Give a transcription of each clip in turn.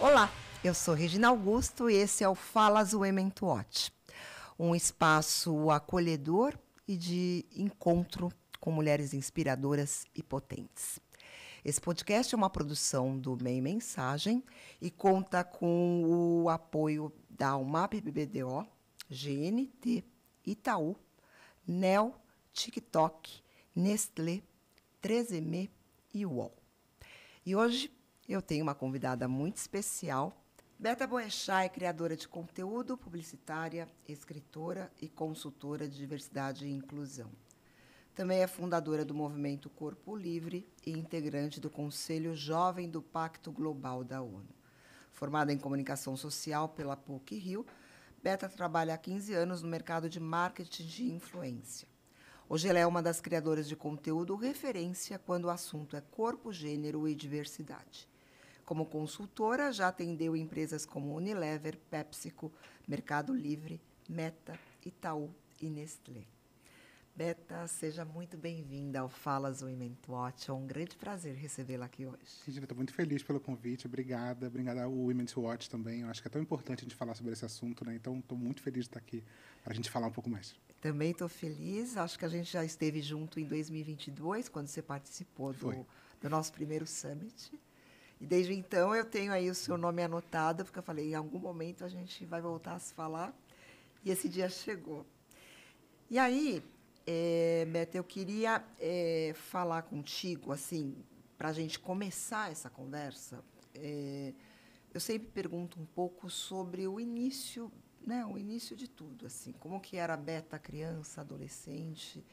Olá, eu sou Regina Augusto e esse é o Falas Women to Watch, um espaço acolhedor e de encontro com mulheres inspiradoras e potentes. Esse podcast é uma produção do MEI Mensagem e conta com o apoio da UMAP BBDO, GNT, Itaú, NEL, TikTok, Nestlé, 13M e UOL. E hoje eu tenho uma convidada muito especial. Beta Boechat é criadora de conteúdo, publicitária, escritora e consultora de diversidade e inclusão. Também é fundadora do movimento Corpo Livre e integrante do Conselho Jovem do Pacto Global da ONU. Formada em comunicação social pela PUC Rio, Beta trabalha há 15 anos no mercado de marketing de influência. Hoje ela é uma das criadoras de conteúdo referência quando o assunto é corpo, gênero e diversidade. Como consultora, já atendeu empresas como Unilever, PepsiCo, Mercado Livre, Meta, Itaú e Nestlé. Beta, seja muito bem-vinda ao Falas Women Watch. É um grande prazer recebê-la aqui hoje. Regina, estou muito feliz pelo convite. Obrigada. Obrigada ao Women Watch também. Eu acho que é tão importante a gente falar sobre esse assunto, né? Então, estou muito feliz de estar aqui para a gente falar um pouco mais. Também estou feliz. Acho que a gente já esteve junto em 2022, quando você participou do, do nosso primeiro summit. E desde então eu tenho aí o seu nome anotado, porque eu falei, em algum momento a gente vai voltar a se falar. E esse dia chegou. E aí, é, Beta, eu queria é, falar contigo, assim, para a gente começar essa conversa. É, eu sempre pergunto um pouco sobre o início, né, o início de tudo, assim, como que era a Beta criança, adolescente.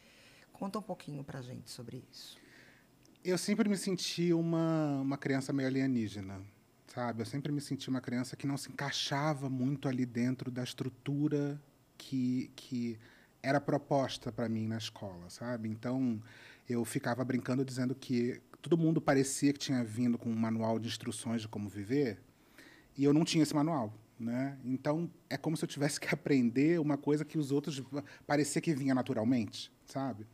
Conta um pouquinho para a gente sobre isso. Eu sempre me senti uma, uma criança meio alienígena, sabe? Eu sempre me senti uma criança que não se encaixava muito ali dentro da estrutura que, que era proposta para mim na escola, sabe? Então, eu ficava brincando dizendo que todo mundo parecia que tinha vindo com um manual de instruções de como viver, e eu não tinha esse manual, né? Então, é como se eu tivesse que aprender uma coisa que os outros parecia que vinha naturalmente, sabe?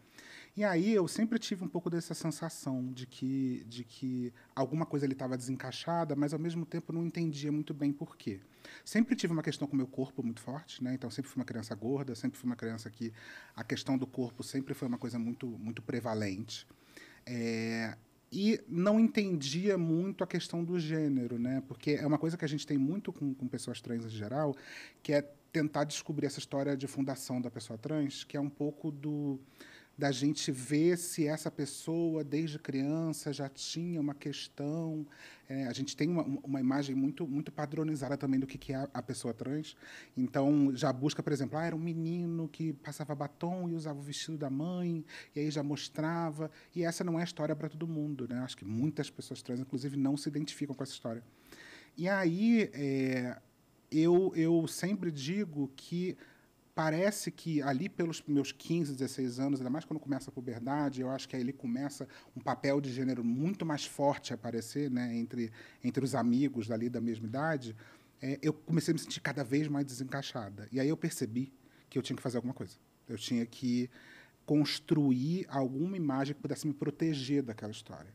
E aí eu sempre tive um pouco dessa sensação de que, de que alguma coisa ali estava desencaixada, mas ao mesmo tempo não entendia muito bem por quê. Sempre tive uma questão com o meu corpo muito forte, né? Então sempre fui uma criança gorda, sempre fui uma criança que a questão do corpo sempre foi uma coisa muito, muito prevalente. É, e não entendia muito a questão do gênero, né? Porque é uma coisa que a gente tem muito com, com pessoas trans em geral, que é tentar descobrir essa história de fundação da pessoa trans, que é um pouco do da gente ver se essa pessoa, desde criança, já tinha uma questão. É, a gente tem uma, uma imagem muito, muito padronizada também do que, que é a pessoa trans. Então, já busca, por exemplo, ah, era um menino que passava batom e usava o vestido da mãe, e aí já mostrava. E essa não é a história para todo mundo. Né? Acho que muitas pessoas trans, inclusive, não se identificam com essa história. E aí, é, eu, eu sempre digo que parece que ali pelos meus 15, 16 anos, ainda mais quando começa a puberdade, eu acho que aí ele começa um papel de gênero muito mais forte a aparecer né, entre, entre os amigos dali da mesma idade, é, eu comecei a me sentir cada vez mais desencaixada. E aí eu percebi que eu tinha que fazer alguma coisa. Eu tinha que construir alguma imagem que pudesse me proteger daquela história.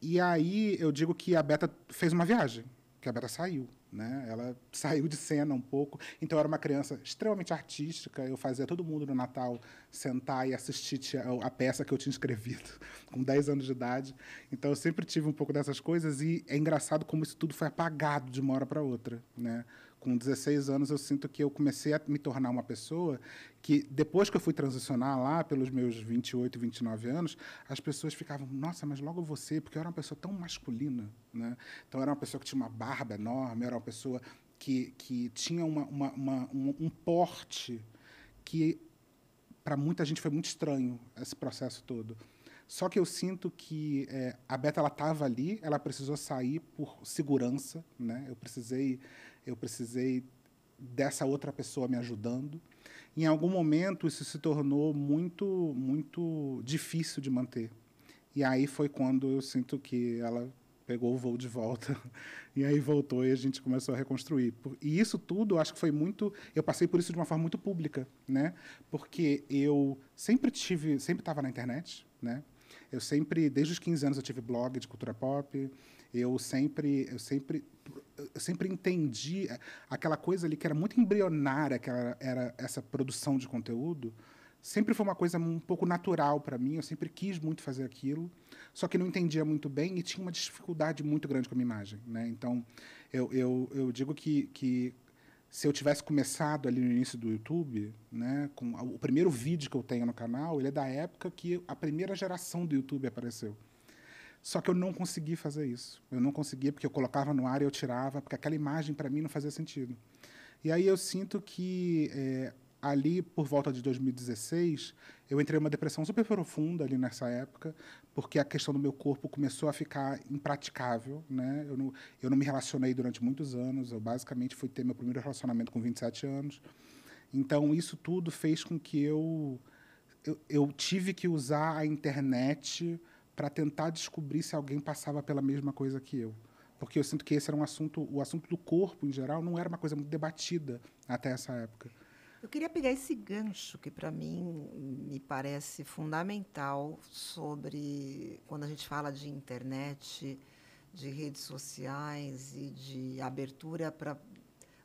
E aí eu digo que a Beta fez uma viagem, que a Beta saiu. Né? Ela saiu de cena um pouco. Então, eu era uma criança extremamente artística. Eu fazia todo mundo no Natal sentar e assistir a peça que eu tinha escrevido, com 10 anos de idade. Então, eu sempre tive um pouco dessas coisas. E é engraçado como isso tudo foi apagado de uma hora para outra. Né? Com 16 anos, eu sinto que eu comecei a me tornar uma pessoa que, depois que eu fui transicionar lá, pelos meus 28, 29 anos, as pessoas ficavam, nossa, mas logo você, porque eu era uma pessoa tão masculina. Né? Então, eu era uma pessoa que tinha uma barba enorme, eu era uma pessoa que, que tinha uma, uma, uma um, um porte que, para muita gente, foi muito estranho, esse processo todo. Só que eu sinto que é, a Beta ela estava ali, ela precisou sair por segurança, né? Eu precisei eu precisei dessa outra pessoa me ajudando. Em algum momento isso se tornou muito muito difícil de manter. E aí foi quando eu sinto que ela pegou o voo de volta e aí voltou e a gente começou a reconstruir. E isso tudo, acho que foi muito, eu passei por isso de uma forma muito pública, né? Porque eu sempre tive, sempre estava na internet, né? Eu sempre, desde os 15 anos eu tive blog de cultura pop, eu sempre, eu sempre eu sempre entendi aquela coisa ali que era muito embrionária, que era, era essa produção de conteúdo, sempre foi uma coisa um pouco natural para mim. Eu sempre quis muito fazer aquilo, só que não entendia muito bem e tinha uma dificuldade muito grande com a minha imagem. Né? Então, eu, eu, eu digo que, que se eu tivesse começado ali no início do YouTube, né, com o primeiro vídeo que eu tenho no canal, ele é da época que a primeira geração do YouTube apareceu. Só que eu não consegui fazer isso. Eu não conseguia porque eu colocava no ar e eu tirava, porque aquela imagem para mim não fazia sentido. E aí eu sinto que é, ali por volta de 2016, eu entrei numa depressão super profunda ali nessa época, porque a questão do meu corpo começou a ficar impraticável, né? Eu não, eu não me relacionei durante muitos anos, eu basicamente fui ter meu primeiro relacionamento com 27 anos. Então, isso tudo fez com que eu, eu, eu tive que usar a internet para tentar descobrir se alguém passava pela mesma coisa que eu. Porque eu sinto que esse era um assunto, o assunto do corpo, em geral, não era uma coisa muito debatida até essa época. Eu queria pegar esse gancho que para mim me parece fundamental sobre quando a gente fala de internet, de redes sociais e de abertura para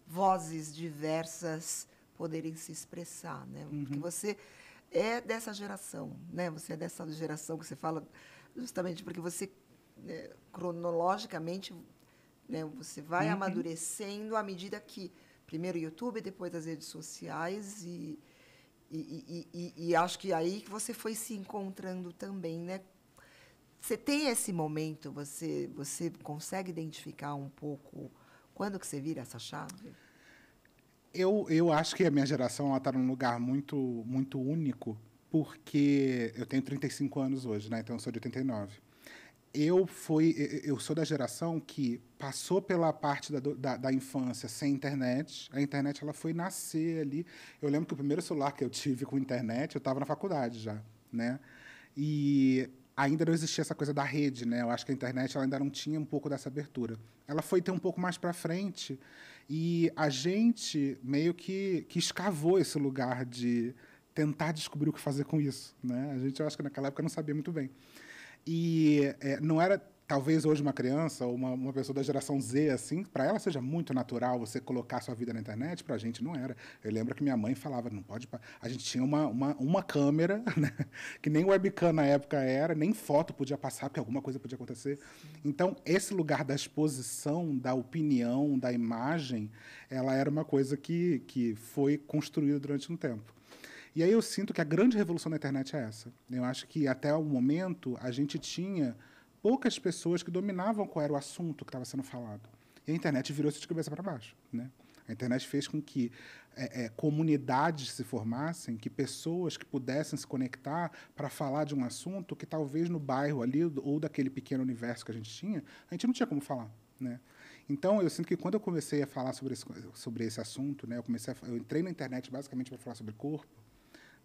vozes diversas poderem se expressar, né? Uhum. Porque você é dessa geração, né? Você é dessa geração que você fala justamente porque você né, cronologicamente, né? Você vai uhum. amadurecendo à medida que primeiro o YouTube, depois as redes sociais e, e, e, e, acho que aí que você foi se encontrando também, né? Você tem esse momento, você você consegue identificar um pouco quando que você vira essa chave? Eu, eu acho que a minha geração está num lugar muito muito único, porque eu tenho 35 anos hoje, né? Então eu sou de 89 eu fui eu sou da geração que passou pela parte da, da, da, infância sem internet. A internet ela foi nascer ali. Eu lembro que o primeiro celular que eu tive com internet eu estava na faculdade já né? E ainda não existia essa coisa da rede né? Eu acho que a internet ela ainda não tinha um pouco dessa abertura. Ela foi ter um pouco mais para frente e a gente meio que que escavou esse lugar de tentar descobrir o que fazer com isso né a gente eu acho que naquela época não sabia muito bem e é, não era talvez hoje uma criança ou uma, uma pessoa da geração Z assim, para ela seja muito natural você colocar sua vida na internet, para a gente não era. Eu lembro que minha mãe falava, não pode. A gente tinha uma, uma, uma câmera, né? que nem webcam na época era, nem foto podia passar, porque alguma coisa podia acontecer. Então, esse lugar da exposição, da opinião, da imagem, ela era uma coisa que, que foi construída durante um tempo. E aí eu sinto que a grande revolução da internet é essa. Eu acho que até o momento a gente tinha poucas pessoas que dominavam qual era o assunto que estava sendo falado. E a internet virou-se de cabeça para baixo. Né? A internet fez com que é, é, comunidades se formassem, que pessoas que pudessem se conectar para falar de um assunto que talvez no bairro ali ou daquele pequeno universo que a gente tinha, a gente não tinha como falar. Né? Então, eu sinto que quando eu comecei a falar sobre esse, sobre esse assunto, né, eu, comecei a, eu entrei na internet basicamente para falar sobre corpo,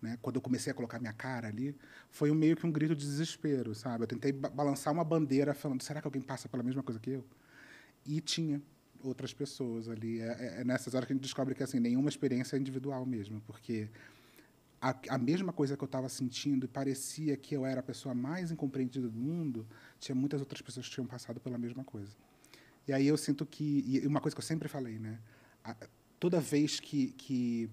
né? Quando eu comecei a colocar minha cara ali, foi um meio que um grito de desespero, sabe? Eu tentei ba balançar uma bandeira falando, será que alguém passa pela mesma coisa que eu? E tinha outras pessoas ali. É, é, é nessas horas que a gente descobre que assim nenhuma experiência é individual mesmo, porque a, a mesma coisa que eu estava sentindo e parecia que eu era a pessoa mais incompreendida do mundo, tinha muitas outras pessoas que tinham passado pela mesma coisa. E aí eu sinto que e uma coisa que eu sempre falei, né? A, toda vez que, que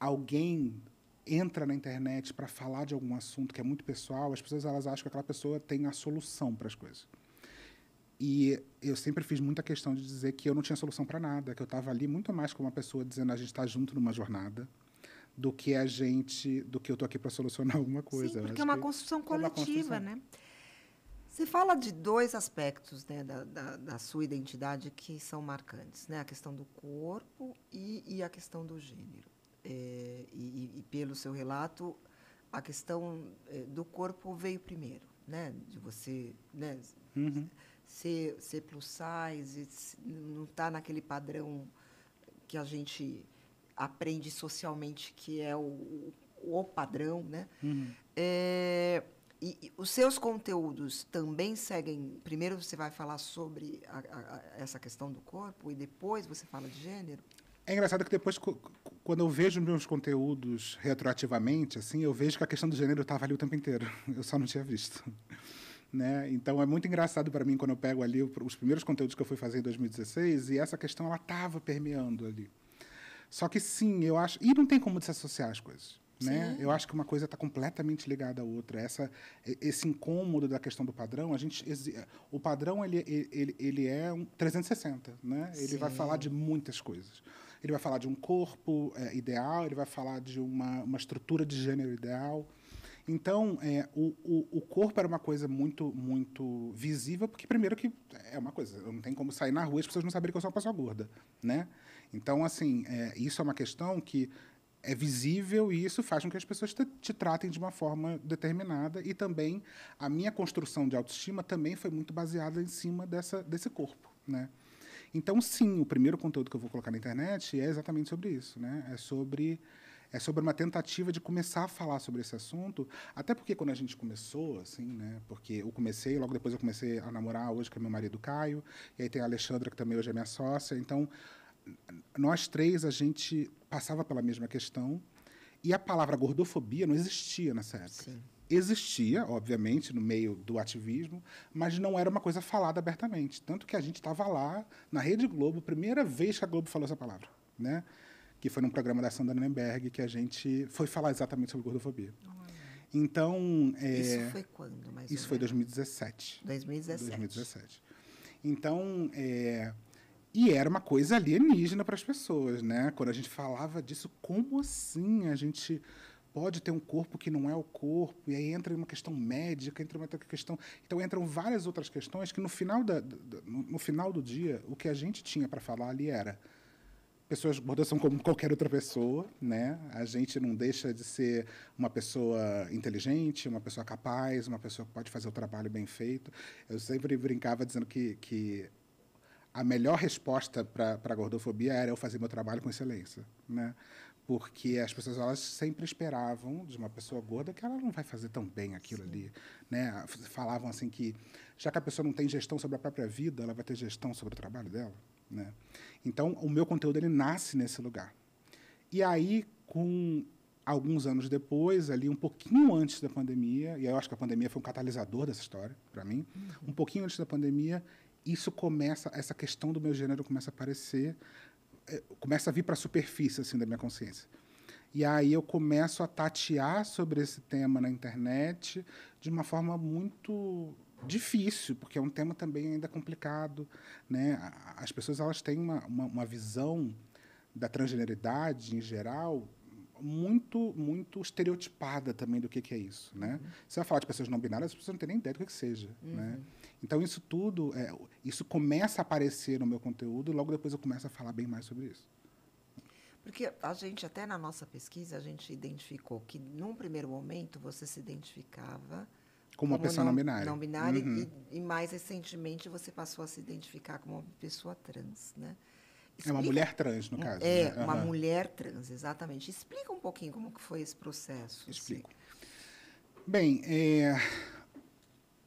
alguém entra na internet para falar de algum assunto que é muito pessoal, as pessoas elas acham que aquela pessoa tem a solução para as coisas. E eu sempre fiz muita questão de dizer que eu não tinha solução para nada, que eu estava ali muito mais como uma pessoa dizendo a gente está junto numa jornada, do que a gente, do que eu estou aqui para solucionar alguma coisa. Sim, porque é uma construção coletiva, é uma construção. né? Você fala de dois aspectos né, da, da, da, sua identidade que são marcantes, né? A questão do corpo e, e a questão do gênero e, e, pelo seu relato, a questão é, do corpo veio primeiro, né? De você né? Uhum. ser, ser plus size, não estar tá naquele padrão que a gente aprende socialmente que é o, o padrão, né? Uhum. É, e, e, os seus conteúdos também seguem. Primeiro você vai falar sobre a, a, essa questão do corpo e depois você fala de gênero. É engraçado que depois, quando eu vejo meus conteúdos retroativamente, assim, eu vejo que a questão do gênero estava ali o tempo inteiro. Eu só não tinha visto. Né? Então é muito engraçado para mim quando eu pego ali os primeiros conteúdos que eu fui fazer em 2016 e essa questão ela estava permeando ali. Só que sim, eu acho e não tem como desassociar as coisas. Né? Eu acho que uma coisa está completamente ligada à outra. Essa, esse incômodo da questão do padrão, a gente, o padrão ele, ele, ele é um 360, né? Ele Sim. vai falar de muitas coisas. Ele vai falar de um corpo é, ideal, ele vai falar de uma, uma estrutura de gênero ideal. Então, é, o, o, o, corpo era uma coisa muito muito visível, porque, primeiro, que é uma coisa, não tem como sair na rua e as pessoas não saberem que eu sou uma pessoa gorda. Né? Então, assim, é, isso é uma questão que é visível e isso faz com que as pessoas te, te, tratem de uma forma determinada e também a minha construção de autoestima também foi muito baseada em cima dessa, desse corpo, né? Então, sim, o primeiro conteúdo que eu vou colocar na internet é exatamente sobre isso, né? É sobre é sobre uma tentativa de começar a falar sobre esse assunto, até porque quando a gente começou, assim, né? Porque eu comecei, logo depois eu comecei a namorar hoje com meu marido Caio, e aí tem a Alexandra que também hoje é minha sócia, então nós três a gente passava pela mesma questão e a palavra gordofobia não existia nessa época. Sim. Existia, obviamente, no meio do ativismo, mas não era uma coisa falada abertamente. Tanto que a gente estava lá na Rede Globo, primeira vez que a Globo falou essa palavra, né? Que foi num programa da Sandra Nemberg que a gente foi falar exatamente sobre gordofobia. Então, é, isso foi quando? Mais isso foi 2017. 2017. 2017. Então, é, e era uma coisa alienígena para as pessoas, né? Quando a gente falava disso, como assim a gente pode ter um corpo que não é o corpo? E aí entra uma questão médica, entra uma questão. Então entram várias outras questões que no final, da, no final do dia, o que a gente tinha para falar ali era pessoas gordas são como qualquer outra pessoa, né? A gente não deixa de ser uma pessoa inteligente, uma pessoa capaz, uma pessoa que pode fazer o trabalho bem feito. Eu sempre brincava dizendo que, que a melhor resposta para a gordofobia era eu fazer meu trabalho com excelência, né? Porque as pessoas elas sempre esperavam de uma pessoa gorda que ela não vai fazer tão bem aquilo Sim. ali, né? Falavam assim que já que a pessoa não tem gestão sobre a própria vida, ela vai ter gestão sobre o trabalho dela, né? Então, o meu conteúdo ele nasce nesse lugar. E aí com alguns anos depois, ali um pouquinho antes da pandemia, e eu acho que a pandemia foi um catalisador dessa história para mim, uhum. um pouquinho antes da pandemia, isso começa, essa questão do meu gênero começa a aparecer, começa a vir para a superfície assim da minha consciência. E aí eu começo a tatear sobre esse tema na internet de uma forma muito difícil, porque é um tema também ainda complicado, né? As pessoas elas têm uma, uma, uma visão da transgeneridade em geral muito muito estereotipada também do que, que é isso, né? Uhum. Se vai falar de pessoas não binárias, as pessoas não têm nem ideia do que, que seja, uhum. né? Então isso tudo, é, isso começa a aparecer no meu conteúdo e logo depois eu começo a falar bem mais sobre isso. Porque a gente, até na nossa pesquisa, a gente identificou que, num primeiro momento, você se identificava como uma pessoa não, binária. Não binária uhum. e, e, mais recentemente você passou a se identificar como uma pessoa trans, né? Explica, é uma mulher trans, no caso. É, né? uma uhum. mulher trans, exatamente. Explica um pouquinho como que foi esse processo. Explico. Assim. Bem, é,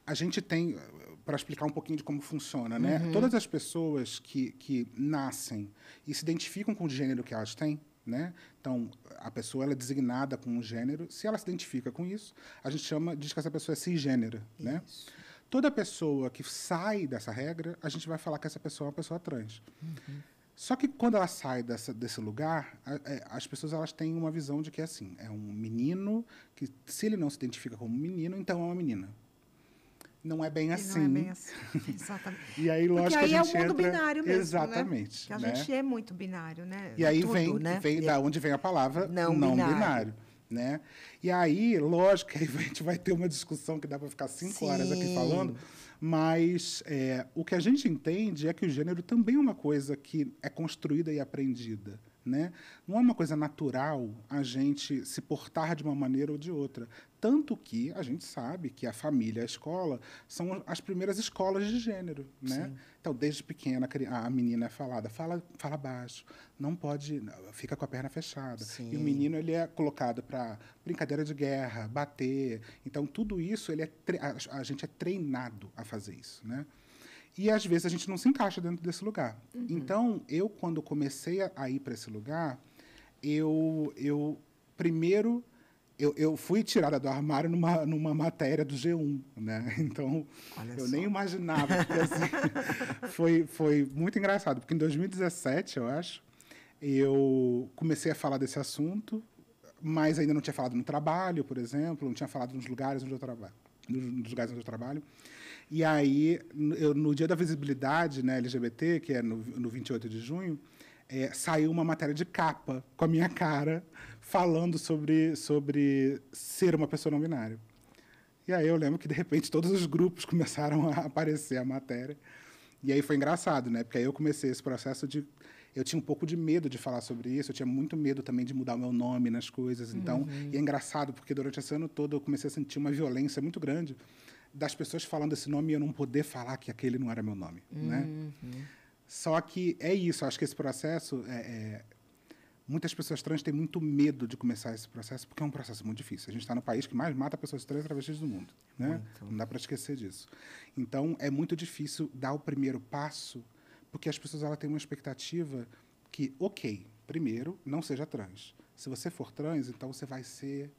a gente tem, para explicar um pouquinho de como funciona, né? Uhum. Todas as pessoas que, que nascem e se identificam com o gênero que elas têm, né? Então, a pessoa ela é designada com um gênero. Se ela se identifica com isso, a gente chama, diz que essa pessoa é cisgênera, né? Toda pessoa que sai dessa regra, a gente vai falar que essa pessoa é uma pessoa trans. Uhum. Só que quando ela sai dessa, desse lugar, a, a, é, as pessoas elas têm uma visão de que é assim, é um menino que se ele não se identifica como menino, então é uma menina não é bem assim. Não é bem assim. Exatamente. e aí, lógico, Porque aí a gente é o mundo entra... binário mesmo. Exatamente. Né? a gente é muito binário, né? E aí Tudo, vem, né? vem da onde vem a palavra não, não binário. binário. né? E aí, lógico, aí a gente vai ter uma discussão que dá para ficar cinco Sim. horas aqui falando, mas é, o que a gente entende é que o gênero também é uma coisa que é construída e aprendida. Né? Não é uma coisa natural a gente se portar de uma maneira ou de outra. Tanto que a gente sabe que a família e a escola são as primeiras escolas de gênero. Né? Então, desde pequena, a menina é falada, fala, fala baixo, não pode, fica com a perna fechada. Sim. E o menino ele é colocado para brincadeira de guerra, bater. Então, tudo isso ele é a, a gente é treinado a fazer isso. Né? E às vezes a gente não se encaixa dentro desse lugar. Uhum. Então, eu, quando comecei a, ir para esse lugar, eu, eu primeiro eu, eu fui tirada do armário numa, numa matéria do G1, né? Então, Olha eu só. nem imaginava. Porque, assim, foi, foi muito engraçado, porque em 2017, eu acho, eu comecei a falar desse assunto, mas ainda não tinha falado no trabalho, por exemplo, não tinha falado nos lugares onde eu trabalho, nos, nos lugares onde eu trabalho. E aí, no- eu, no dia da visibilidade né, LGBT, que é no, no 28 de junho, é, saiu uma matéria de capa com a minha cara falando sobre, sobre ser uma pessoa não binária. E aí eu lembro que, de repente, todos os grupos começaram a aparecer a matéria. E aí foi engraçado, né? Porque aí eu comecei esse processo de... Eu tinha um pouco de medo de falar sobre isso, eu tinha muito medo também de mudar o meu nome nas coisas. Então, e é engraçado, porque durante esse ano todo eu comecei a sentir uma violência muito grande das pessoas falando esse nome e eu não poder falar que aquele não era meu nome, né? Só que é isso, acho que esse processo é, é- muitas pessoas trans têm muito medo de começar esse processo porque é um processo muito difícil. A gente está no país que mais mata pessoas trans e travestis do mundo, né? Não dá para esquecer disso. Então é muito difícil dar o primeiro passo porque as pessoas ela têm uma expectativa que, ok, primeiro não seja trans. Se você for trans, então você vai ser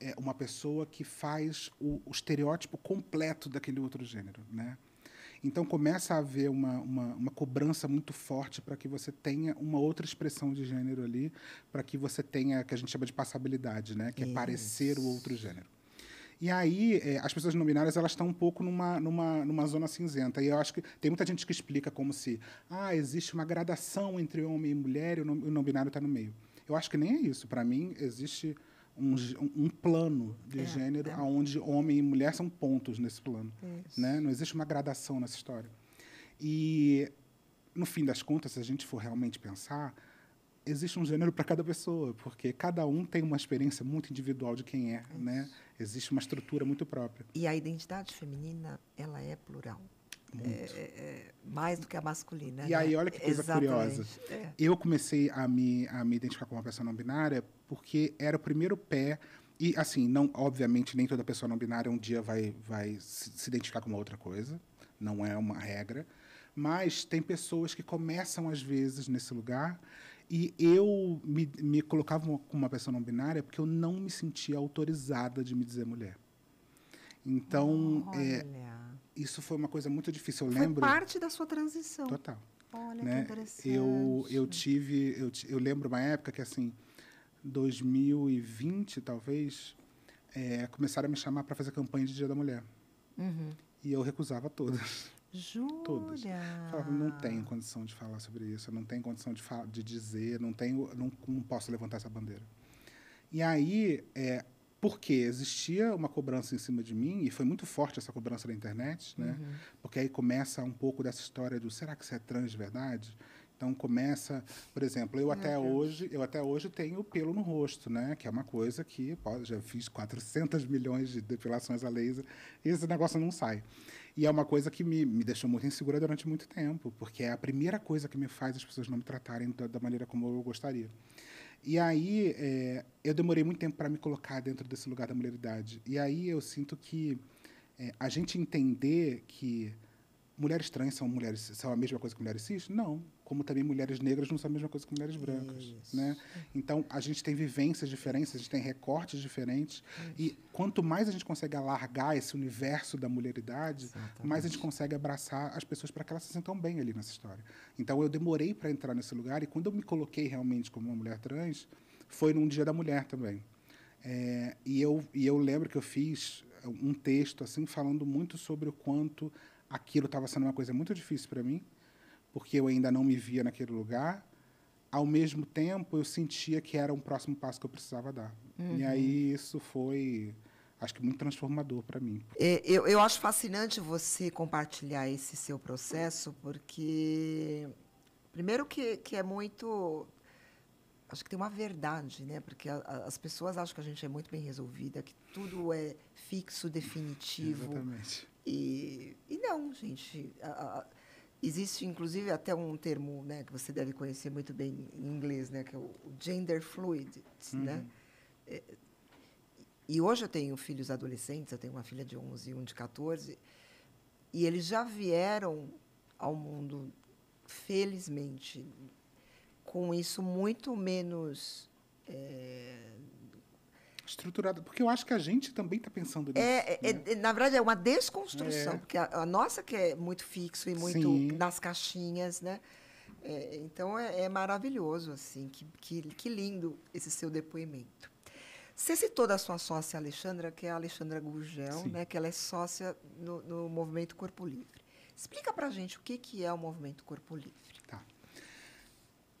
é, uma pessoa que faz o, o estereótipo completo daquele outro gênero, né? Então começa a haver uma, uma, uma cobrança muito forte para que você tenha uma outra expressão de gênero ali, para que você tenha, que a gente chama de passabilidade, né? que é parecer o outro gênero. E aí, eh, as pessoas não binárias elas estão um pouco numa, numa, numa zona cinzenta. E eu acho que tem muita gente que explica como se ah, existe uma gradação entre homem e mulher e o não, o não binário está no meio. Eu acho que nem é isso. Para mim, existe um, um plano de gênero onde homem e mulher são pontos nesse plano. Né? Não existe uma gradação nessa história. E, no fim das contas, se a gente for realmente pensar, existe um gênero para cada pessoa, porque cada um tem uma experiência muito individual de quem é, né? Existe uma estrutura muito própria. E a identidade feminina, ela é plural. É, é- é mais do que a masculina. E né? aí, olha que coisa curiosa. Exatamente. É. Eu comecei a me, a me identificar como uma pessoa não binária porque era o primeiro pé. E, assim, não, obviamente, nem toda pessoa não binária um dia vai, vai se, identificar com uma outra coisa. Não é uma regra. Mas tem pessoas que começam, às vezes, nesse lugar. E eu me, me colocava como uma pessoa não binária porque eu não me sentia autorizada de me dizer mulher. Então, é, isso foi uma coisa muito difícil. Eu foi lembro. parte da sua transição. Total Olha que né? interessante. Eu, eu tive, eu, eu lembro uma época que assim, 2020 talvez, é, começaram a me chamar para fazer campanha de Dia da Mulher Uhum. e eu recusava todas. Todas. Júlia. Falava, não tenho condição de falar sobre isso, eu não tenho condição de, de dizer, não tenho, não, não posso levantar essa bandeira. E aí, é, porque existia uma cobrança em cima de mim, e foi muito forte essa cobrança na internet, né? Porque aí começa um pouco dessa história do será que você é trans de verdade? Então começa, por exemplo, eu até hoje, eu até hoje tenho pelo no rosto, né? Que é uma coisa que pô, já fiz 400 milhões de depilações a laser e esse negócio não sai. E é uma coisa que me, me deixou muito insegura durante muito tempo, porque é a primeira coisa que me faz as pessoas não me tratarem da, da maneira como eu gostaria. E aí, é, eu demorei muito tempo para me colocar dentro desse lugar da mulheridade. E aí eu sinto que é, a gente entender que mulheres trans são mulheres são a mesma coisa que mulheres cis? Não. Como também mulheres negras não são a mesma coisa que mulheres brancas, né? Então a gente tem vivências diferentes, a gente tem recortes diferentes e quanto mais a gente consegue alargar esse universo da mulheridade, mais a gente consegue abraçar as pessoas para que elas se sintam bem ali nessa história. Então eu demorei para entrar nesse lugar e quando eu me coloquei realmente como uma mulher trans, foi num dia da mulher também. É, e, eu, e eu lembro que eu fiz um texto assim falando muito sobre o quanto aquilo estava sendo uma coisa muito difícil para mim, porque eu ainda não me via naquele lugar. Ao mesmo tempo, eu sentia que era um próximo passo que eu precisava dar. E aí isso foi, acho que muito transformador para mim. É, Eu, eu acho fascinante você compartilhar esse seu processo, porque, primeiro, que, que é muito. Acho que tem uma verdade, né? Porque a- a- as pessoas acham que a gente é muito bem resolvida, que tudo é fixo, definitivo. Exatamente. E, e não, gente. A- existe, inclusive, até um termo né, que você deve conhecer muito bem em inglês, né, que é o gender fluid. Né? É, e hoje eu tenho filhos adolescentes, eu tenho uma filha de 11 e um de 14, e eles já vieram ao mundo, felizmente, com isso muito menos. é, Estruturada, porque eu acho que a gente também está pensando nisso. É, é, né? é, na verdade, é uma desconstrução, é. porque a, a, nossa que é muito fixo e muito Sim. nas caixinhas, né? É, então é, é, maravilhoso, assim, que, que, que lindo esse seu depoimento. Você citou da sua sócia Alexandra, que é a Alexandra Gurgel, né, que ela é sócia no, no Movimento Corpo Livre. Explica para a gente o que, que é o Movimento Corpo Livre. Tá.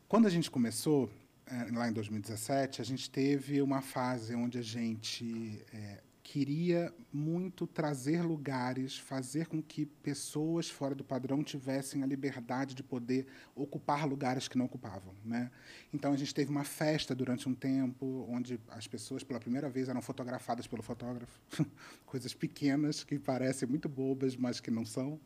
Quando a gente começou, lá em 2017, a gente teve uma fase onde a gente é, queria muito trazer lugares, fazer com que pessoas fora do padrão tivessem a liberdade de poder ocupar lugares que não ocupavam, né? Então a gente teve uma festa durante um tempo onde as pessoas pela primeira vez eram fotografadas pelo fotógrafo, coisas pequenas que parecem muito bobas, mas que não são.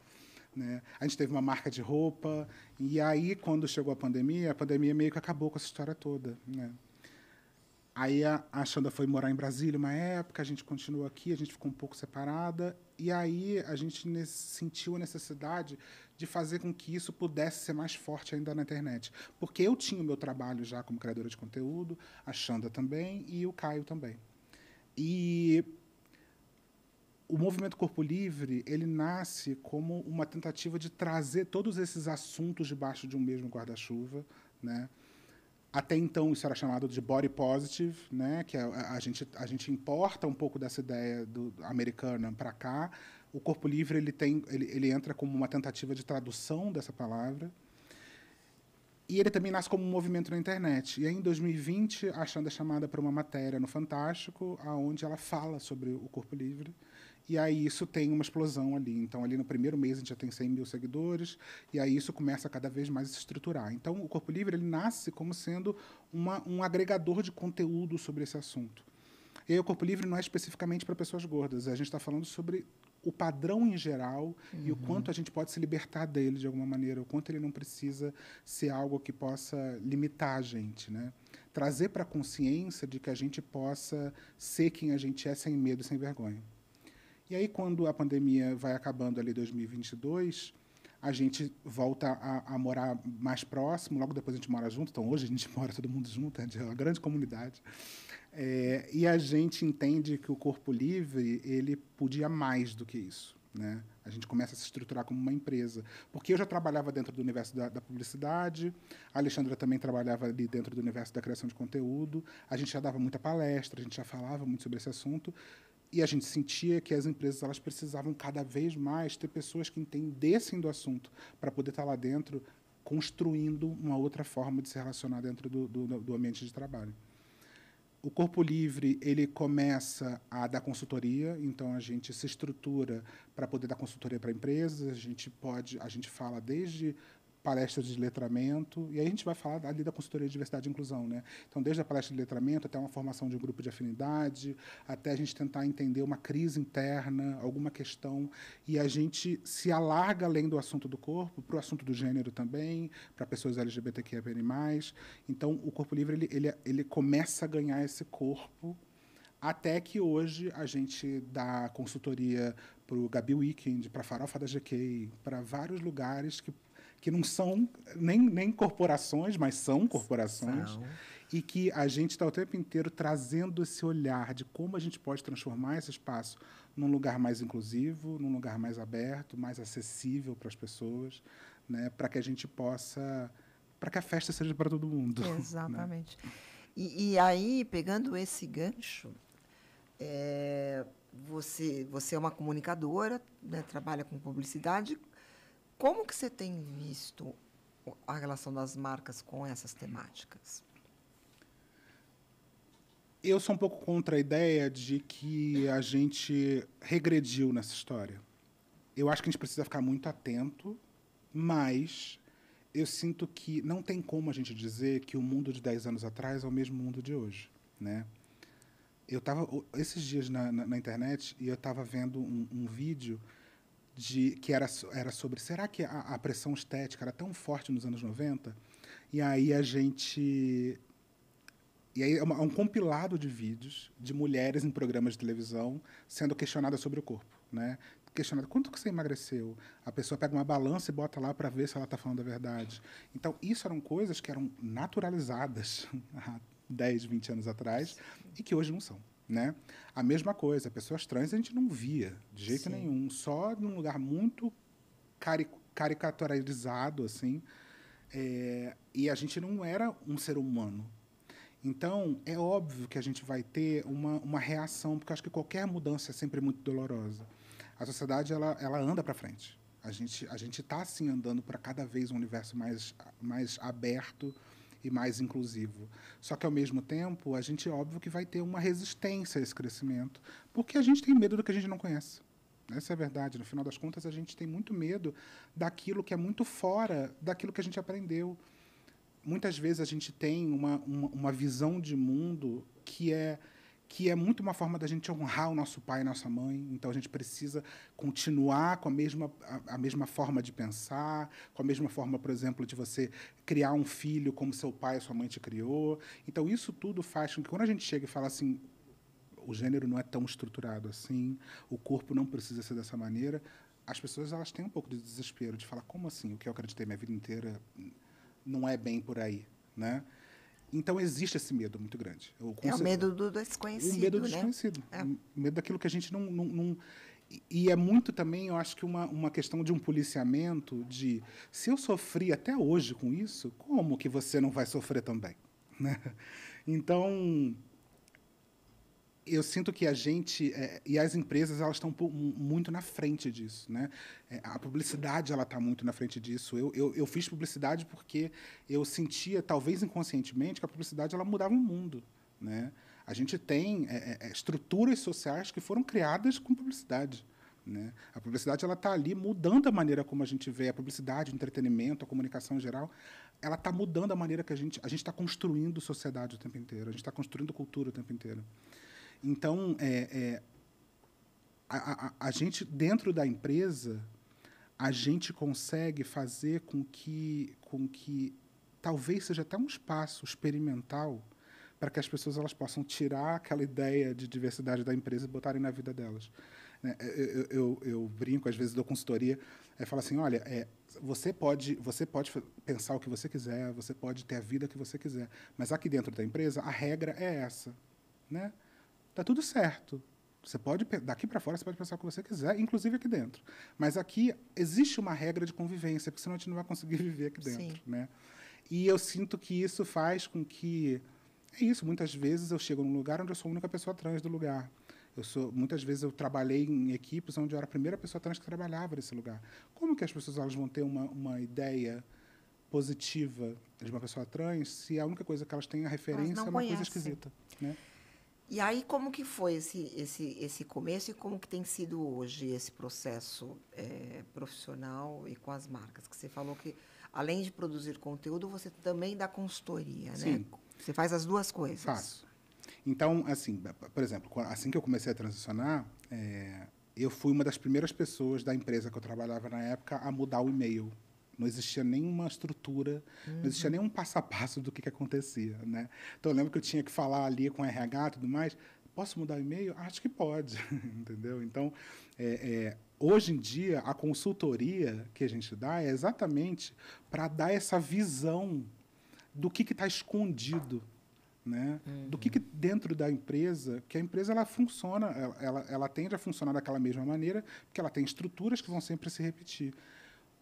Né? A gente teve uma marca de roupa e aí quando chegou a pandemia, a pandemia meio que acabou com essa história toda, né? Aí a, a Xanda foi morar em Brasília uma época, a gente continuou aqui, a gente ficou um pouco separada, e aí a gente sentiu a necessidade de fazer com que isso pudesse ser mais forte ainda na internet. Porque eu tinha o meu trabalho já como criadora de conteúdo, a Xanda também e o Caio também. E o movimento Corpo Livre ele nasce como uma tentativa de trazer todos esses assuntos debaixo de um mesmo guarda-chuva, né? Até então isso era chamado de body positive, né? Que a, a, a gente a gente importa um pouco dessa ideia do, americana para cá. O corpo livre ele tem ele, ele entra como uma tentativa de tradução dessa palavra. E ele também nasce como um movimento na internet. E aí, em 2020, a Xanda é chamada para uma matéria no Fantástico, aonde ela fala sobre o corpo livre. E aí isso tem uma explosão ali. Então, ali no primeiro mês a gente já tem 100 mil seguidores, e aí isso começa a cada vez mais se estruturar. Então, o Corpo Livre ele nasce como sendo uma, um agregador de conteúdo sobre esse assunto. E aí, o Corpo Livre não é especificamente para pessoas gordas, a gente está falando sobre o padrão em geral uhum. e o uhum. quanto a gente pode se libertar dele de alguma maneira, o quanto ele não precisa ser algo que possa limitar a gente, né? Trazer para a consciência de que a gente possa ser quem a gente é sem medo sem vergonha. E aí, quando a pandemia vai acabando ali em 2022, a gente volta a, a, morar mais próximo, logo depois a gente mora junto, então hoje a gente mora todo mundo junto, é uma grande comunidade. É, e a gente entende que o corpo livre ele podia mais do que isso. Né? A gente começa a se estruturar como uma empresa. Porque eu já trabalhava dentro do universo da, da, publicidade, a Alexandra também trabalhava ali dentro do universo da criação de conteúdo, a gente já dava muita palestra, a gente já falava muito sobre esse assunto, e a gente sentia que as empresas elas precisavam cada vez mais ter pessoas que entendessem do assunto para poder estar lá dentro construindo uma outra forma de se relacionar dentro do, do, do ambiente de trabalho. O Corpo Livre ele começa a dar consultoria, então a gente se estrutura para poder dar consultoria para empresas. A gente pode, a gente fala desde palestras de letramento, e aí a gente vai falar ali da consultoria de diversidade e inclusão, né? Então, desde a palestra de letramento até uma formação de um grupo de afinidade, até a gente tentar entender uma crise interna, alguma questão, e a gente se alarga além do assunto do corpo para o assunto do gênero também, para pessoas LGBTQIA+. Então, o Corpo Livre ele, ele, ele começa a ganhar esse corpo até que hoje a gente dá consultoria para o Gabi Weekend, para a Farofa da GK, para vários lugares que que não são nem, nem corporações, mas são corporações. São. E que a gente está o tempo inteiro trazendo esse olhar de como a gente pode transformar esse espaço num lugar mais inclusivo, num lugar mais aberto, mais acessível para as pessoas, né, para que a gente possa. para que a festa seja para todo mundo. Né? Exatamente. Né? E, e, aí, pegando esse gancho, é, você, você é uma comunicadora, né, trabalha com publicidade. Como que você tem visto a relação das marcas com essas temáticas? Eu sou um pouco contra a ideia de que a gente regrediu nessa história. Eu acho que a gente precisa ficar muito atento, mas eu sinto que não tem como a gente dizer que o mundo de 10 anos atrás é o mesmo mundo de hoje. Né? Eu estava esses dias na, na, na, internet e eu estava vendo um, um vídeo de que era, era sobre será que a, a, pressão estética era tão forte nos anos 90? E aí a gente. E aí é, uma, é um compilado de vídeos de mulheres em programas de televisão sendo questionadas sobre o corpo. Né? Questionada, quanto que você emagreceu? A pessoa pega uma balança e bota lá para ver se ela está falando a verdade. Então, isso eram coisas que eram naturalizadas há 10, 20 anos atrás e que hoje não são. Né? A mesma coisa, pessoas trans a gente não via de jeito Sim. nenhum, só num lugar muito cari caricaturizado, assim, é, e a gente não era um ser humano. Então, é óbvio que a gente vai ter uma, uma reação, porque acho que qualquer mudança é sempre muito dolorosa. A sociedade, ela, ela anda para frente. A gente a gente está, assim, andando para cada vez um universo mais, mais aberto e mais inclusivo. Só que, ao mesmo tempo, a gente, óbvio, que vai ter uma resistência a esse crescimento, porque a gente tem medo do que a gente não conhece. Essa é a verdade. No final das contas, a gente tem muito medo daquilo que é muito fora daquilo que a gente aprendeu. Muitas vezes a gente tem uma, uma, uma visão de mundo que é que é muito uma forma da gente honrar o nosso pai e nossa mãe. Então a gente precisa continuar com a mesma, a, a, mesma forma de pensar, com a mesma forma, por exemplo, de você criar um filho como seu pai e sua mãe te criou. Então isso tudo faz com que quando a gente chega e fala assim, o gênero não é tão estruturado assim, o corpo não precisa ser dessa maneira, as pessoas elas têm um pouco de desespero de falar como assim, o que eu acreditei minha vida inteira não é bem por aí, né? Então existe esse medo muito grande. é o medo do desconhecido, o medo do né? desconhecido, é. o medo daquilo que a gente não, não, não, e é muito também, eu acho que uma, uma questão de um policiamento de se eu sofri até hoje com isso, como que você não vai sofrer também, né? Então eu sinto que a gente é, e as empresas elas estão muito na frente disso, né? É, a publicidade ela está muito na frente disso. Eu, eu, eu, fiz publicidade porque eu sentia, talvez inconscientemente, que a publicidade ela mudava o mundo, né? A gente tem é, é estruturas sociais que foram criadas com publicidade. Né? A publicidade ela está ali mudando a maneira como a gente vê a publicidade, o entretenimento, a comunicação em geral. Ela está mudando a maneira que a gente a gente está construindo sociedade o tempo inteiro. A gente está construindo cultura o tempo inteiro. Então, é, é, a, a, a, gente, dentro da empresa, a gente consegue fazer com que, com que talvez seja até um espaço experimental para que as pessoas elas possam tirar aquela ideia de diversidade da empresa e botarem na vida delas. Né? Eu, eu, eu brinco, às vezes, dou consultoria, é, falo assim, olha, é, você, pode, você pode pensar o que você quiser, você pode ter a vida que você quiser, mas aqui dentro da empresa, a regra é essa. Né? Tá tudo certo. Você pode daqui para fora você pode pensar o que você quiser, inclusive aqui dentro. Mas aqui existe uma regra de convivência, porque senão a gente não vai conseguir viver aqui dentro, Sim. né? E eu sinto que isso faz com que é isso. Muitas vezes eu chego num lugar onde eu sou a única pessoa trans do lugar. Eu sou, muitas vezes eu trabalhei em equipes onde eu era a primeira pessoa trans que trabalhava nesse lugar. Como que as pessoas elas vão ter uma, uma ideia positiva de uma pessoa trans se a única coisa que elas têm a referência é uma conhecem. coisa esquisita, né? E aí, como que foi esse, esse, esse começo e como que tem sido hoje esse processo é, profissional e com as marcas? Que você falou que, além de produzir conteúdo, você também dá consultoria, Sim. né? Você faz as duas coisas. Faço. Então, assim, por exemplo, assim que eu comecei a transicionar, é, eu fui uma das primeiras pessoas da empresa que eu trabalhava na época a mudar o e-mail não existia nenhuma estrutura, uhum. não existia nenhum passo a passo do que, que acontecia. Né? Então, eu lembro que eu tinha que falar ali com o RH e tudo mais. Posso mudar o e-mail? Acho que pode, entendeu? Então, é, é, hoje em dia, a consultoria que a gente dá é exatamente para dar essa visão do que está escondido, né? Uhum. Do que, que, dentro da empresa, que a empresa ela funciona, ela, ela, ela tende a funcionar daquela mesma maneira, porque ela tem estruturas que vão sempre se repetir.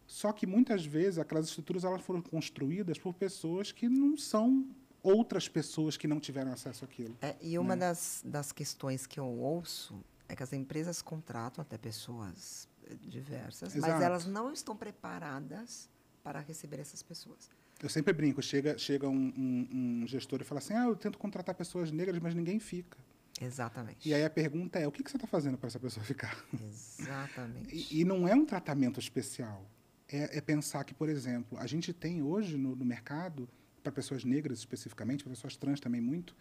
Só que muitas vezes aquelas estruturas elas foram construídas por pessoas que não são outras pessoas que não tiveram acesso àquilo. É, e uma né? das, das questões que eu ouço é que as empresas contratam até pessoas eh, diversas, Exato. mas elas não estão preparadas para receber essas pessoas. Eu sempre brinco, chega, chega um, um, um gestor e fala assim, ah, eu tento contratar pessoas negras, mas ninguém fica. Exatamente. E aí a pergunta é, o que, que você está fazendo para essa pessoa ficar? Exatamente. E, e, não é um tratamento especial é, é pensar que, por exemplo, a gente tem hoje no, no mercado, para pessoas negras especificamente, para pessoas trans também muito,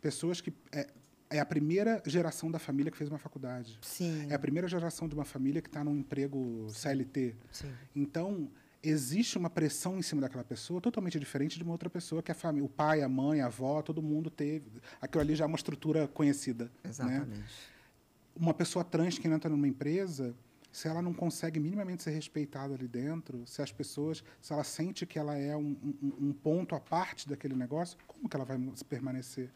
pessoas que é, é a primeira geração da família que fez uma faculdade. Sim. É a primeira geração de uma família que está num emprego. CLT. Sim. Então, existe uma pressão em cima daquela pessoa totalmente diferente de uma outra pessoa que a família, o pai, a mãe, a avó, todo mundo teve. Aquilo ali já é uma estrutura conhecida. Né? Exatamente. Né? Uma pessoa trans que entra numa empresa, se ela não consegue minimamente ser respeitada ali dentro, se as pessoas, se ela sente que ela é um, um, um ponto à parte daquele negócio, como que ela vai permanecer?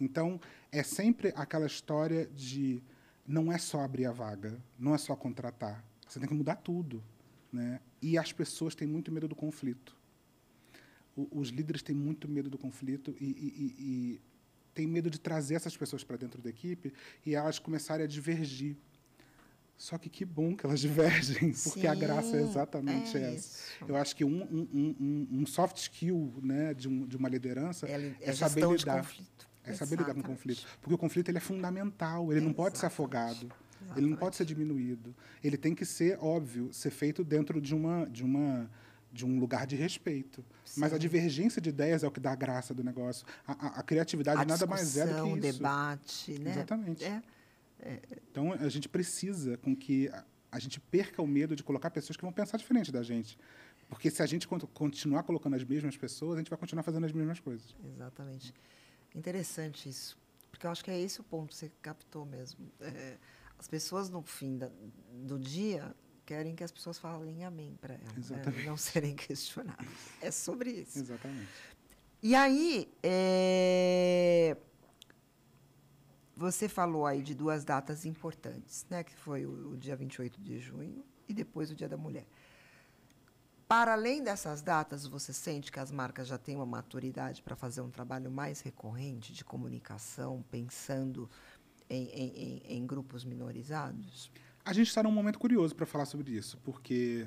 Então, é sempre aquela história de não é só abrir a vaga, não é só contratar. Você tem que mudar tudo. Né? E as pessoas têm muito medo do conflito. O, os líderes têm muito medo do conflito e, e, e têm medo de trazer essas pessoas para dentro da equipe e elas começarem a divergir. Só que que bom que elas divergem, porque Sim, a graça é exatamente é essa. Isso. Eu acho que um, um, um, um, soft skill né, de, de uma liderança é, é saber lidar. É saber lidar com o conflito. Porque o conflito ele é fundamental, ele não pode ser afogado. Exatamente. Ele não pode ser diminuído. Ele tem que ser, óbvio, ser feito dentro de uma, de uma, de um lugar de respeito. Sim. Mas a divergência de ideias é o que dá a graça do negócio. A, a, a criatividade a nada mais é do que isso. o debate, né? Exatamente. É. É. Então, a gente precisa com que a, a gente perca o medo de colocar pessoas que vão pensar diferente da gente. Porque se a gente continuar colocando as mesmas pessoas, a gente vai continuar fazendo as mesmas coisas. Exatamente. Interessante isso. Porque eu acho que é esse o ponto que você captou mesmo. É, as pessoas, no fim da, do dia, querem que as pessoas falem amém para elas, né? não serem questionadas. É sobre isso. Exatamente. E aí, é, você falou aí de duas datas importantes, né? que foi o, o dia 28 de junho e depois o Dia da Mulher. Para além dessas datas, você sente que as marcas já têm uma maturidade para fazer um trabalho mais recorrente de comunicação, pensando em, em, em grupos minorizados? A gente está num momento curioso para falar sobre isso, porque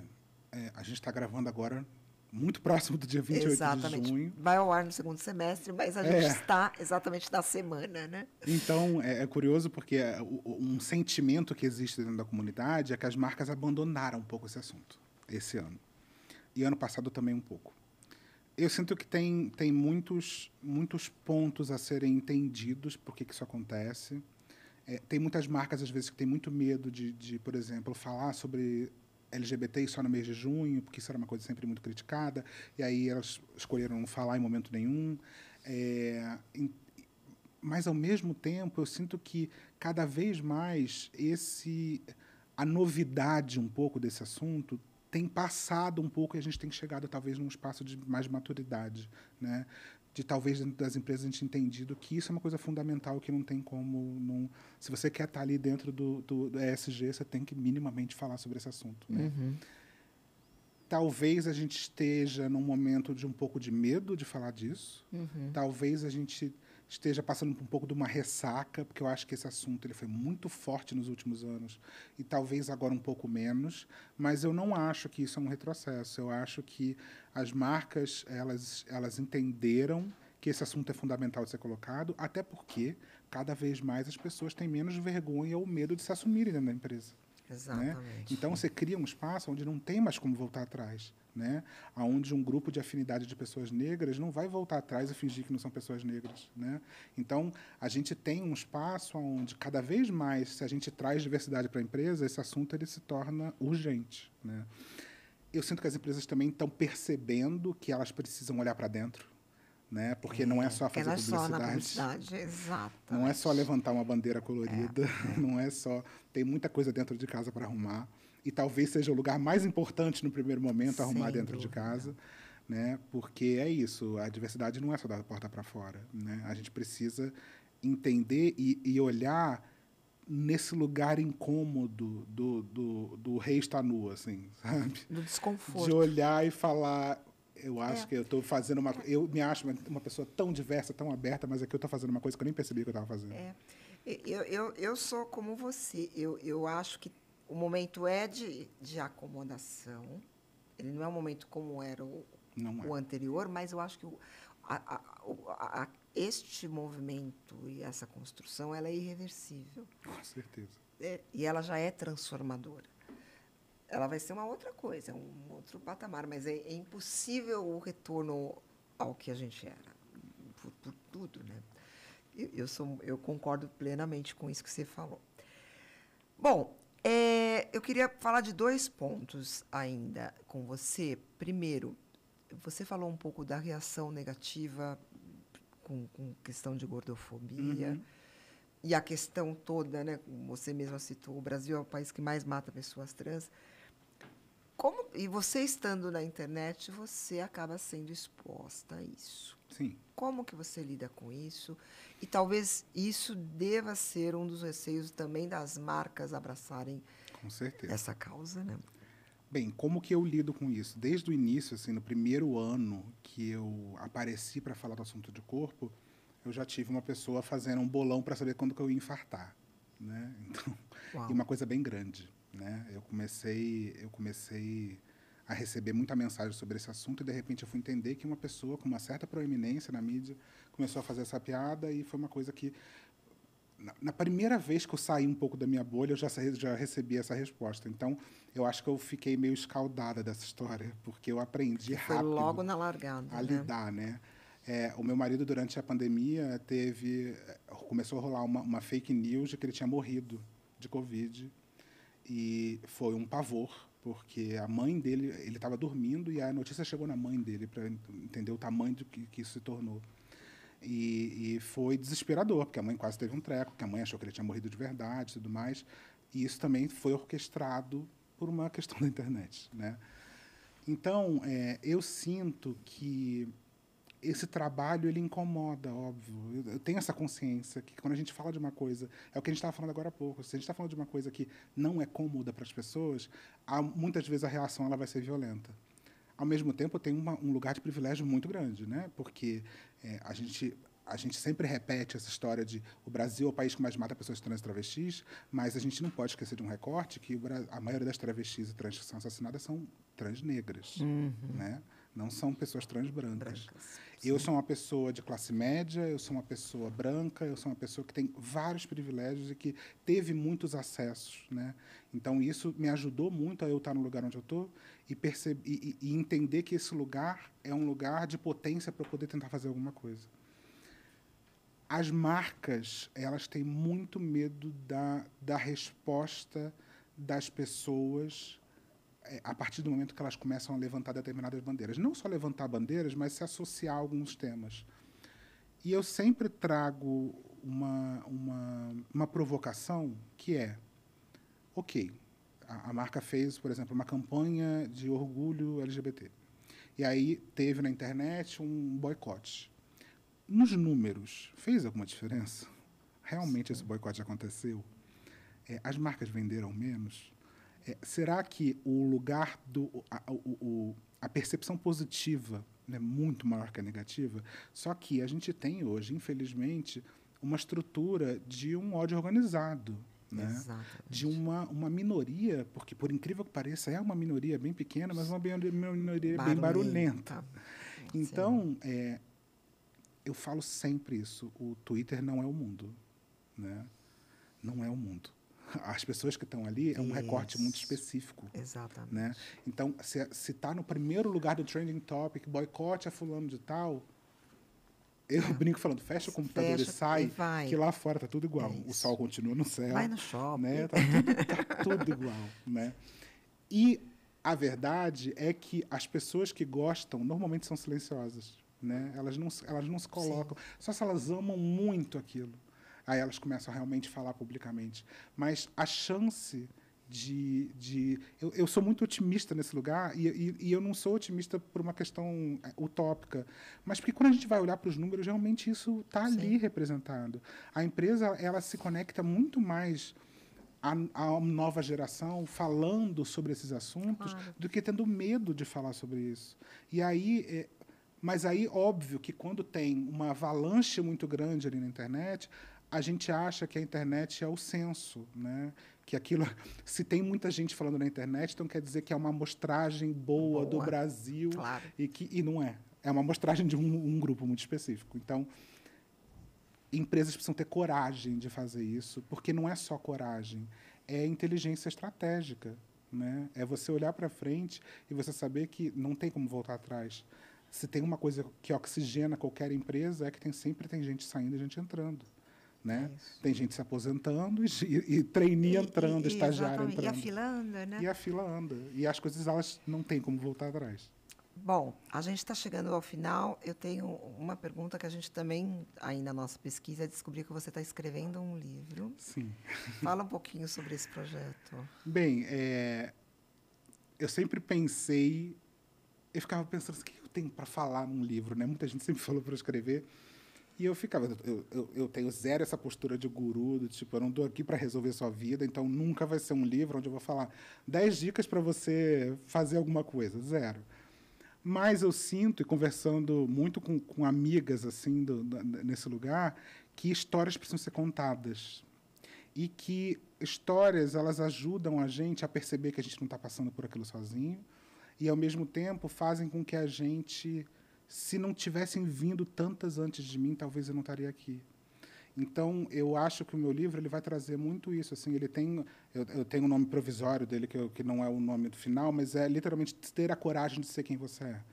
é, a gente está gravando agora muito próximo do dia 28 exatamente. de junho. Vai ao ar no segundo semestre, mas a gente é. está exatamente na semana, né? Então, é, é curioso porque é, um sentimento que existe dentro da comunidade é que as marcas abandonaram um pouco esse assunto esse ano e ano passado também um pouco. Eu sinto que tem, tem muitos, muitos pontos a serem entendidos por que, que isso acontece. É, tem muitas marcas, às vezes, que têm muito medo de, de, por exemplo, falar sobre LGBT só no mês de junho, porque isso era uma coisa sempre muito criticada, e aí elas escolheram não falar em momento nenhum. É, em, mas, ao mesmo tempo, eu sinto que cada vez mais esse a novidade um pouco desse assunto tem passado um pouco e a gente tem chegado talvez num espaço de mais maturidade, né? De talvez dentro das empresas a gente entendido que isso é uma coisa fundamental que não tem como não, se você quer estar ali dentro do, do, do ESG, você tem que minimamente falar sobre esse assunto, né? Uhum. Talvez a gente esteja num momento de um pouco de medo de falar disso. Uhum. Talvez a gente esteja passando por um pouco de uma ressaca, porque eu acho que esse assunto ele foi muito forte nos últimos anos e talvez agora um pouco menos, mas eu não acho que isso é um retrocesso. Eu acho que as marcas elas elas entenderam que esse assunto é fundamental de ser colocado, até porque cada vez mais as pessoas têm menos vergonha ou medo de se assumirem dentro da empresa. Né? Exatamente. Né? Então você cria um espaço onde não tem mais como voltar atrás né? Aonde um grupo de afinidade de pessoas negras não vai voltar atrás e fingir que não são pessoas negras, né? Então, a gente tem um espaço onde cada vez mais, se a gente traz diversidade para a empresa, esse assunto ele se torna urgente, né? Eu sinto que as empresas também estão percebendo que elas precisam olhar para dentro, né? Porque é, não é só fazer publicidade. Só publicidade. Não é só levantar uma bandeira colorida, é, é. não é só tem muita coisa dentro de casa para arrumar e talvez seja o lugar mais importante no primeiro momento arrumar Sem dentro dúvida. de casa, né? Porque é isso, a diversidade não é só da porta para fora, né? A gente precisa entender e, e olhar nesse lugar incômodo do, do, do rei está nu, assim, sabe? Do desconforto. De olhar e falar, eu acho é. que eu estou fazendo uma eu me acho uma, uma, pessoa tão diversa tão aberta mas aqui eu estou fazendo uma coisa que eu nem percebi que eu estava fazendo é. eu, eu, eu sou como você eu, eu acho que o momento é de, de acomodação. Ele não é um momento como era o, é. o anterior, mas eu acho que o, a, a, a, este movimento e essa construção ela é irreversível. Com certeza. É, e ela já é transformadora. Ela vai ser uma outra coisa, um outro patamar, mas é, é impossível o retorno ao que a gente era, por, por tudo, né? Eu, eu, sou, eu concordo plenamente com isso que você falou. Bom, é, eu queria falar de dois pontos ainda com você. Primeiro, você falou um pouco da reação negativa com, com questão de gordofobia. Uhum. E a questão toda, né, você mesma citou, o Brasil é o país que mais mata pessoas trans. Como, e você estando na internet, você acaba sendo exposta a isso. Sim. Como que você lida com isso? E talvez isso deva ser um dos receios também das marcas abraçarem essa causa, né? Bem, como que eu lido com isso? Desde o início, assim, no primeiro ano que eu apareci para falar do assunto de corpo, eu já tive uma pessoa fazendo um bolão para saber quando que eu ia infartar, né? Então, Uau. e uma coisa bem grande, né? Eu comecei, eu comecei a receber muita mensagem sobre esse assunto e de repente eu fui entender que uma pessoa com uma certa proeminência na mídia começou a fazer essa piada e foi uma coisa que na, na primeira vez que eu saí um pouco da minha bolha, eu já, já recebi essa resposta. Então, eu acho que eu fiquei meio escaldada dessa história, porque eu aprendi Foi rápido logo na largada, a né? lidar, né? É, o meu marido, durante a pandemia, teve... Começou a rolar uma, uma fake news de que ele tinha morrido de Covid. E foi um pavor, porque a mãe dele... Ele estava dormindo e a notícia chegou na mãe dele para entender o tamanho do que, que isso se tornou. E, e foi desesperador, porque a mãe quase teve um treco, porque a mãe achou que ele tinha morrido de verdade e tudo mais. E isso também foi orquestrado por uma questão da internet, né? Então, é, eu sinto que esse trabalho ele incomoda, óbvio. Eu, tenho essa consciência que quando a gente fala de uma coisa, é o que a gente estava falando agora há pouco. Se a gente está falando de uma coisa que não é cômoda para as pessoas, há, muitas vezes a reação ela vai ser violenta. Ao mesmo tempo, tem uma, um lugar de privilégio muito grande, né? Porque é, a gente a gente sempre repete essa história de o Brasil é o país que mais mata pessoas trans e travestis, mas a gente não pode esquecer de um recorte que a maioria das travestis e trans que são assassinadas são trans negras, né? Não são pessoas trans brancas. Brancas. Eu sou uma pessoa de classe média, eu sou uma pessoa branca, eu sou uma pessoa que tem vários privilégios e que teve muitos acessos, né? Então isso me ajudou muito a eu estar no lugar onde eu estou e perceber e, e- entender que esse lugar é um lugar de potência para eu poder tentar fazer alguma coisa. As marcas, elas têm muito medo da, da resposta das pessoas a partir do momento que elas começam a levantar determinadas bandeiras. Não só levantar bandeiras, mas se associar a alguns temas. E eu sempre trago uma, uma, uma provocação que é, ok, a, a marca fez, por exemplo, uma campanha de orgulho LGBT. E aí teve na internet um boicote. Nos números, fez alguma diferença? Realmente esse boicote aconteceu? É, as marcas venderam menos? É, será que o lugar do a, o- a percepção positiva é muito maior que a negativa? Só que a gente tem hoje, infelizmente, uma estrutura de um ódio organizado, né? De uma, uma minoria, porque por incrível que pareça é uma minoria bem pequena, mas uma bem- minoria bem barulhenta. Então, é, eu falo sempre isso. O Twitter não é o mundo, né? Não é o mundo. As pessoas que estão ali é um recorte muito Isso. específico, Exatamente. né? Então, se está no primeiro lugar do trending topic, boicote a fulano de tal, eu brinco falando, fecha o computador É. Fecha e sai, e vai. que lá fora tá tudo igual. É o isso. sol continua no céu Vai no shopping. né? Tá tudo, tá tudo igual, né? E a verdade é que as pessoas que gostam normalmente são silenciosas, né? Elas não, elas não se colocam, só se elas amam muito aquilo. Aí elas começam a realmente falar publicamente. Mas a chance de... de eu, eu sou muito otimista nesse lugar e, e, e eu não sou otimista por uma questão eh, utópica, mas porque quando a gente vai olhar para os números, realmente isso está ali representado. A empresa ela se conecta muito mais a, a nova geração falando sobre esses assuntos Claro. do que tendo medo de falar sobre isso. E aí, é, mas aí óbvio que quando tem uma avalanche muito grande ali na internet, a gente acha que a internet é o censo, né? Que aquilo, se tem muita gente falando na internet, então quer dizer que é uma amostragem boa, do Boa. Brasil Claro. e que e não é. É uma amostragem de um, um grupo muito específico. Então, empresas precisam ter coragem de fazer isso, porque não é só coragem, é inteligência estratégica. Né? É você olhar para frente e você saber que não tem como voltar atrás. Se tem uma coisa que oxigena qualquer empresa, é que tem, sempre tem gente saindo e gente entrando. Né? Tem gente se aposentando e, e, e entrando, E- estagiário entrando. E a fila anda, né? E a fila anda. E as coisas elas não tem como voltar atrás. Bom, a gente está chegando ao final. Eu tenho uma pergunta que a gente também, aí na nossa pesquisa, descobriu que você está escrevendo um livro. Sim. Fala um pouquinho sobre esse projeto. Bem, é, eu sempre pensei, eu ficava pensando assim, o que eu tenho para falar num livro, né? Muita gente sempre falou para escrever. E eu ficava, eu, eu, eu, tenho zero essa postura de guru, do tipo, eu não estou aqui para resolver sua vida, então nunca vai ser um livro onde eu vou falar 10 dicas para você fazer alguma coisa, zero. Mas eu sinto, e conversando muito com, com amigas assim do, do, nesse lugar, que histórias precisam ser contadas. E que histórias elas ajudam a gente a perceber que a gente não está passando por aquilo sozinho, e, ao mesmo tempo, fazem com que a gente se não tivessem vindo tantas antes de mim, talvez eu não estaria aqui. Então, eu acho que o meu livro ele vai trazer muito isso. Assim, ele tem, eu, eu tenho um nome provisório dele que, eu, que não é o nome do final, mas é literalmente ter a coragem de ser quem você é,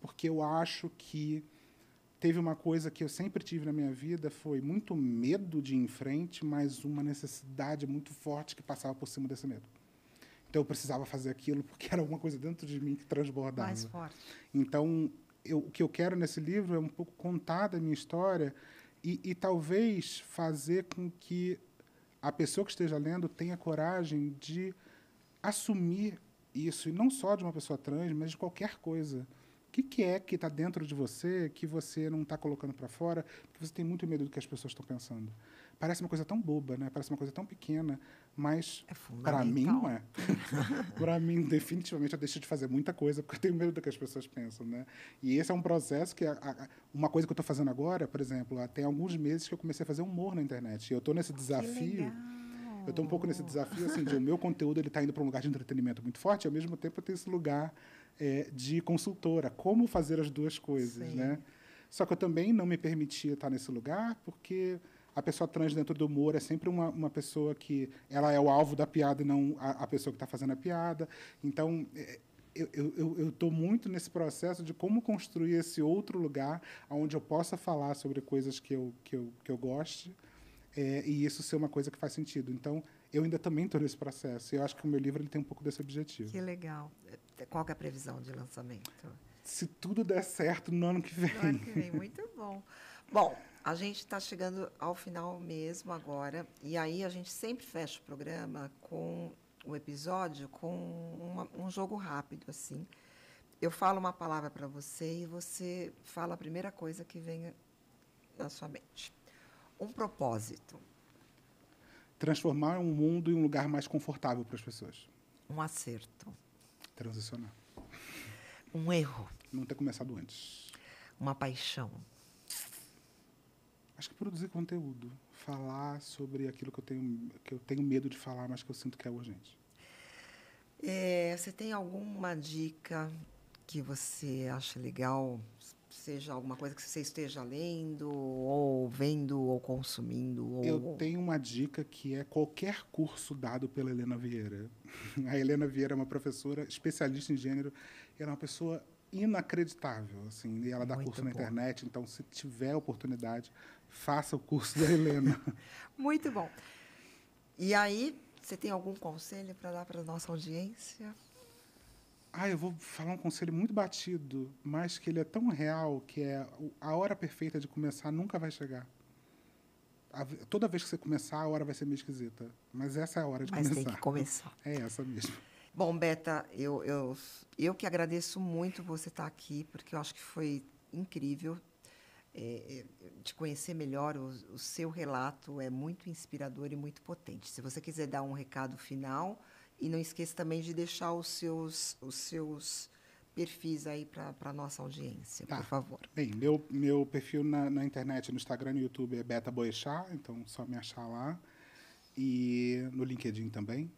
porque eu acho que teve uma coisa que eu sempre tive na minha vida foi muito medo de ir em frente, mas uma necessidade muito forte que passava por cima desse medo. Então eu precisava fazer aquilo porque era alguma coisa dentro de mim que transbordava. Mais forte. Então eu, o que eu quero nesse livro é um pouco contar da minha história e, e talvez fazer com que a pessoa que esteja lendo tenha coragem de assumir isso, e não só de uma pessoa trans, mas de qualquer coisa. O que, que é que está dentro de você que você não está colocando para fora, porque você tem muito medo do que as pessoas estão pensando? Parece uma coisa tão boba, né? Parece uma coisa tão pequena, mas é para mim não é. para mim, definitivamente, eu deixo de fazer muita coisa porque eu tenho medo do que as pessoas pensam, né? E esse é um processo que a, a, uma coisa que eu estou fazendo agora, por exemplo, tem alguns meses que eu comecei a fazer humor na internet. E eu estou nesse desafio. Eu estou um pouco nesse desafio assim de o meu conteúdo ele está indo para um lugar de entretenimento muito forte, e ao mesmo tempo eu tenho esse lugar é, de consultora, como fazer as duas coisas, Sim. né? Só que eu também não me permitia estar nesse lugar porque a pessoa trans dentro do humor é sempre uma, uma pessoa que ela é o alvo da piada e não a, a pessoa que está fazendo a piada. Então, é, eu estou muito nesse processo de como construir esse outro lugar onde eu possa falar sobre coisas que eu, que eu, que eu goste é, e isso ser uma coisa que faz sentido. Então, eu ainda também estou nesse processo. E eu acho que o meu livro ele tem um pouco desse objetivo. Que legal. Qual é a previsão de lançamento? Se tudo der certo no ano que vem. No ano que vem, muito bom. Bom, a gente está chegando ao final mesmo agora, e aí a gente sempre fecha o programa com o episódio com uma, um jogo rápido, assim. Eu falo uma palavra para você e você fala a primeira coisa que vem na sua mente. Um propósito. Transformar um mundo em um lugar mais confortável para as pessoas. Um acerto. Transicionar. Um erro. Não ter começado antes. Uma paixão. Acho que produzir conteúdo, falar sobre aquilo que eu tenho que eu tenho medo de falar, mas que eu sinto que é urgente. É, você tem alguma dica que você acha legal, seja alguma coisa que você esteja lendo, ou vendo, ou consumindo? Ou... Eu tenho uma dica que é qualquer curso dado pela Helena Vieira. A Helena Vieira é uma professora especialista em gênero, ela é uma pessoa inacreditável, assim, e ela dá Muito curso bom. na internet, então se tiver oportunidade, faça o curso da Helena. Muito bom. E aí, você tem algum conselho para dar para a nossa audiência? Ah, eu vou falar um conselho muito batido, mas que ele é tão real que é a hora perfeita de começar nunca vai chegar. A, toda vez que você começar, a hora vai ser meio esquisita. Mas essa é a hora de mas começar. Mas tem que começar. É essa mesmo. Bom, Beta, eu, eu, eu que agradeço muito você estar aqui, porque eu acho que foi incrível é, de conhecer melhor o, o, seu relato é muito inspirador e muito potente. Se você quiser dar um recado final e não esqueça também de deixar os seus os seus perfis aí para a nossa audiência, tá. por favor. Bem, meu meu perfil na, na internet, no Instagram, no YouTube é Beta Boechat, então só me achar lá e no LinkedIn também.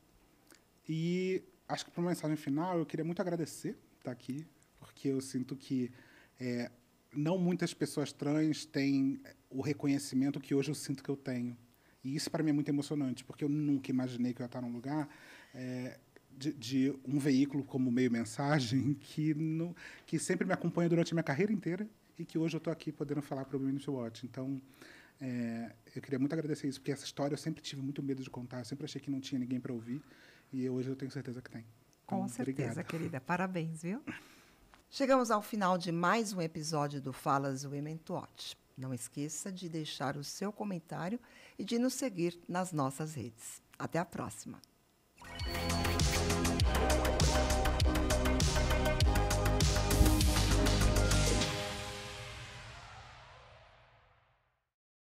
E acho que para uma mensagem final eu queria muito agradecer estar aqui, porque eu sinto que é, não muitas pessoas trans têm o reconhecimento que hoje eu sinto que eu tenho. E isso para mim é muito emocionante, porque eu nunca imaginei que eu ia estar num lugar é, de, de, um veículo como meio mensagem que, no, que sempre me acompanha durante a minha carreira inteira e que hoje eu estou aqui podendo falar para o Ministry Watch. Então, é, eu queria muito agradecer isso, porque essa história eu sempre tive muito medo de contar, eu sempre achei que não tinha ninguém para ouvir e hoje eu tenho certeza que tem. Então, Com certeza, obrigado. querida. Parabéns, viu? Chegamos ao final de mais um episódio do Falas Women Watch. Não esqueça de deixar o seu comentário e de nos seguir nas nossas redes. Até a próxima!